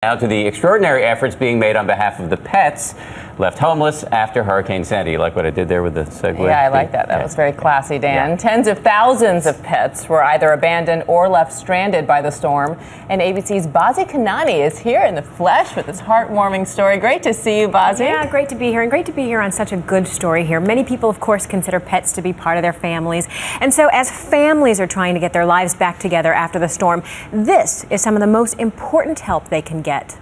Now to the extraordinary efforts being made on behalf of the pets left homeless after Hurricane Sandy. You like what I did there with the segue? Yeah, I like that. That was very classy, Dan. Yeah. Tens of thousands of pets were either abandoned or left stranded by the storm. And ABC's Bazi Kanani is here in the flesh with this heartwarming story. Great to see you, Bazi. Yeah, great to be here and great to be here on such a good story here. Many people, of course, consider pets to be part of their families. And so as families are trying to get their lives back together after the storm, this is some of the most important help they can get.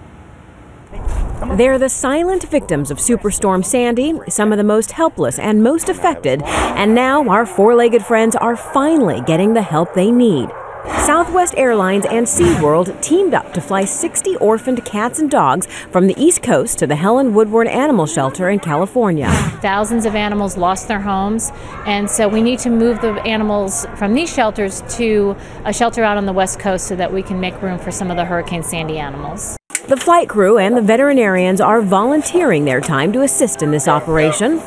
They're the silent victims of Superstorm Sandy, some of the most helpless and most affected, and now our four legged friends are finally getting the help they need. Southwest Airlines and SeaWorld teamed up to fly 60 orphaned cats and dogs from the East Coast to the Helen Woodward Animal Shelter in California. Thousands of animals lost their homes, and so we need to move the animals from these shelters to a shelter out on the West Coast so that we can make room for some of the Hurricane Sandy animals. The flight crew and the veterinarians are volunteering their time to assist in this operation.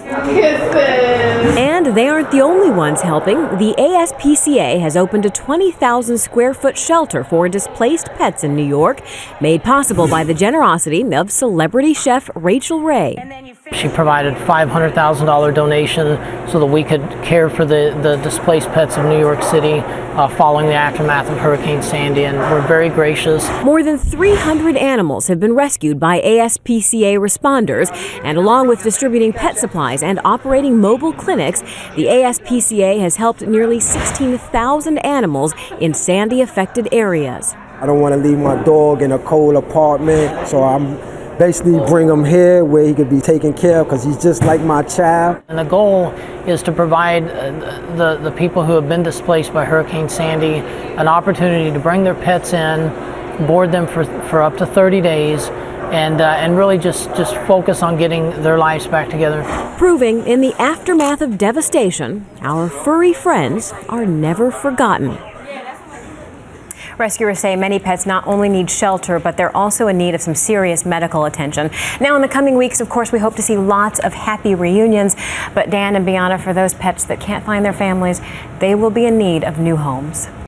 And they aren't the only ones helping. The ASPCA has opened a 20,000 square foot shelter for displaced pets in New York, made possible by the generosity of celebrity chef Rachael Ray. She provided $500,000 donation so that we could care for the, the displaced pets of New York City uh, following the aftermath of Hurricane Sandy, and we're very gracious. More than 300 animals have been rescued by ASPCA responders, and along with distributing pet supplies and operating mobile clinics, the ASPCA has helped nearly 16,000 animals in Sandy affected areas. I don't want to leave my dog in a cold apartment, so I'm basically bring him here where he could be taken care of because he's just like my child. And the goal is to provide uh, the, the people who have been displaced by Hurricane Sandy an opportunity to bring their pets in, board them for, for up to 30 days, and, uh, and really just, just focus on getting their lives back together. Proving in the aftermath of devastation, our furry friends are never forgotten. Rescuers say many pets not only need shelter, but they're also in need of some serious medical attention. Now, in the coming weeks, of course, we hope to see lots of happy reunions. But Dan and Bianna, for those pets that can't find their families, they will be in need of new homes.